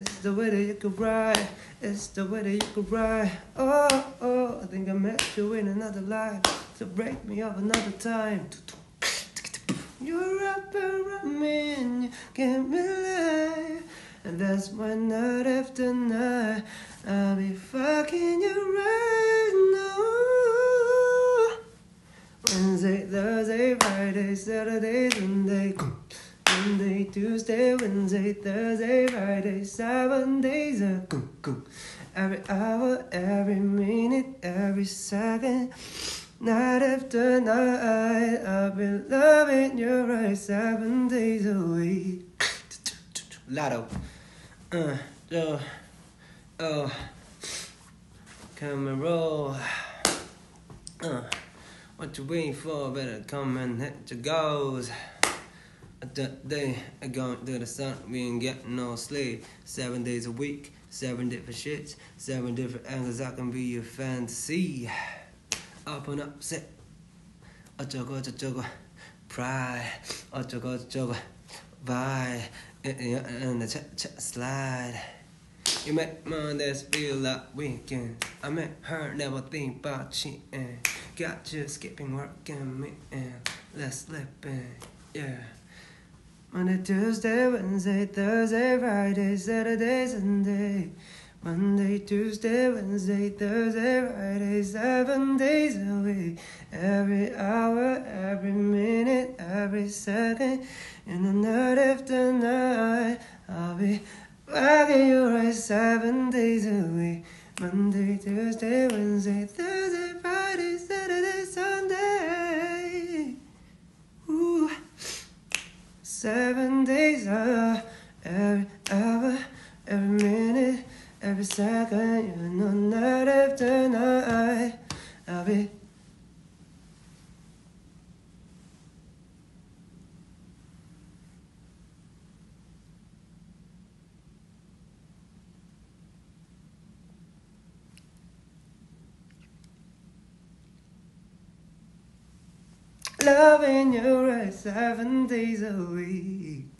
It's the way that you could ride. It's the way that you could ride. Oh, oh, I think I met you in another life. To break me up another time. You're up around me and you get me alive. And that's why night after night I'll be fucking you right now. Wednesday, Thursday, Friday, Saturday, Sunday. Monday, Tuesday, Wednesday, Thursday, Friday, seven days a go, go. Every hour, every minute, every second, night after night, I've been loving you right seven days a week. Latto, uh, oh, oh, come and roll. Uh, what you waiting for? Better come and hit your goals that they are going to the sun. We ain't get no sleep. Seven days a week, seven different shits, seven different angles. I can be your fancy. Up and upset. A juggle, a juggle. Pride. A juggle, a juggle. Bye. Eh, eh, eh, and the ch- ch- slide. You make Mondays feel like weekends. I make her never think about cheating. Got you skipping work and me and let's slip in. Yeah. Monday, Tuesday, Wednesday, Thursday, Friday, Saturday, Sunday. Monday, Tuesday, Wednesday, Thursday, Friday, seven days a week. Every hour, every minute, every second. In the night after night, I'll be rocking you right seven days a week. Monday, Tuesday, Wednesday, Thursday, Friday, Saturday, Sunday. Ooh. Seven days, uh, every hour, every minute, every second, you know, night after night, I'll be. Loving you right seven days a week.